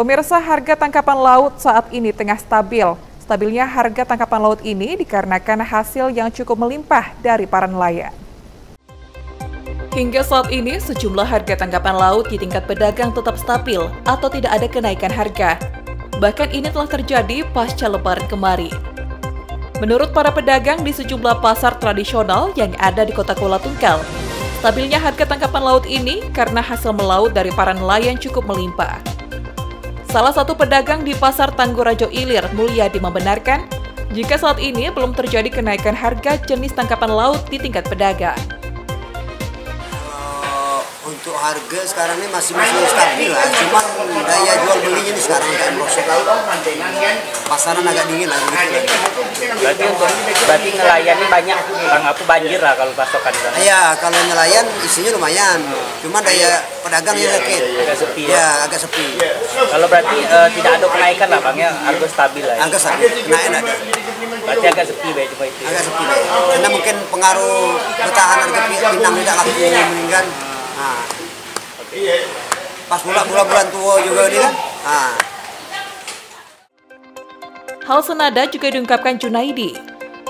Pemirsa harga tangkapan laut saat ini tengah stabil. Stabilnya harga tangkapan laut ini dikarenakan hasil yang cukup melimpah dari para nelayan. Hingga saat ini, sejumlah harga tangkapan laut di tingkat pedagang tetap stabil atau tidak ada kenaikan harga. Bahkan ini telah terjadi pasca lebaran kemarin. Menurut para pedagang di sejumlah pasar tradisional yang ada di kota Kuala Tungkal, stabilnya harga tangkapan laut ini karena hasil melaut dari para nelayan cukup melimpah. Salah satu pedagang di Pasar Tanggurajo Ilir, Mulyadi membenarkan, jika saat ini belum terjadi kenaikan harga jenis tangkapan laut di tingkat pedagang. Untuk harga sekarang ini masih masih stabil lah, cuma daya jual belinya ini sekarang agak merosot. Pasaran agak dingin lah gitu. Berarti untuk berarti nelayan ini banyak bang apa banjir lah kalau pasokan di sana. Iya, kalau nelayan isinya lumayan, cuma daya pedagangnya sedikit. Agak sepi ya. Ya, agak sepi. Kalau berarti eh, tidak ada kenaikan lah bang ya harga stabil lah. Ya. Stabil, naik ada. Berarti agak sepi baik cuma itu. Agak sepi. Karena mungkin pengaruh bertahan harga pinang tidak laku kan. Nah. Pas pula bulan-bulan tua juga ini kan. Hal senada juga diungkapkan Junaidi.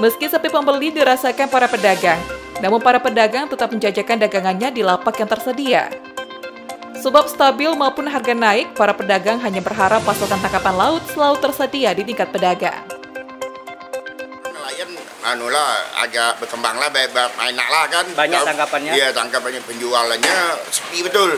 Meski sepi pembeli dirasakan para pedagang, namun para pedagang tetap menjajakan dagangannya di lapak yang tersedia. Sebab stabil maupun harga naik, para pedagang hanya berharap pasokan tangkapan laut selalu tersedia di tingkat pedagang. Nelayan anu lah agak berkembang lah enak lah kan Banyak Kalau- tangkapannya? iya tangkapannya penjualannya sepi betul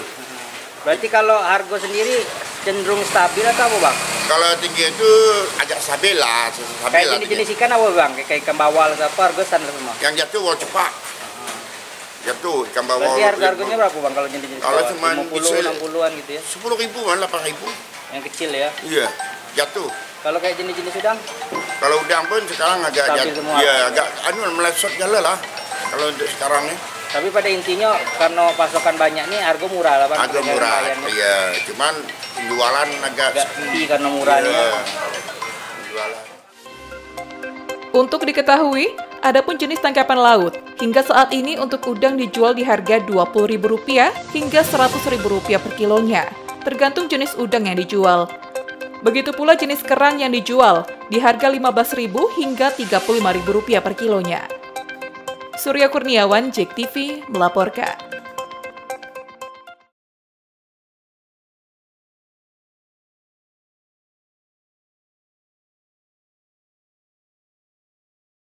Berarti kalau harga sendiri cenderung stabil atau apa bang? kalau tinggi itu agak stabil lah stabil Kayak lah jenis-jenis ikan apa bang? Kayak ikan bawal atau apa harga standar semua. yang jatuh wal cepat jatuh ikan bawal Berarti harga harganya berapa bang kalau jenis-jenis Kalau bawal? cuman 50 bisa- 60-an gitu ya. sepuluh ribuan delapan ribu Yang kecil ya. iya jatuh Kalau kayak jenis-jenis udang kalau udang pun sekarang agak Stabil semua. iya agak anu melesot jalan lah kalau untuk sekarang ni Tapi pada intinya karena pasokan banyak nih harga murah lah Harga murah nih. iya cuman penjualan agak Agak sepi karena murah nih. Iya, ya. penjualan Untuk diketahui, adapun jenis tangkapan laut, hingga saat ini untuk udang dijual di harga Rp20.000 hingga Rp100.000 per kilonya, tergantung jenis udang yang dijual. Begitu pula jenis kerang yang dijual di harga Rp15.000 hingga Rp35.000 per kilonya. Surya Kurniawan, JEK TV, melaporkan.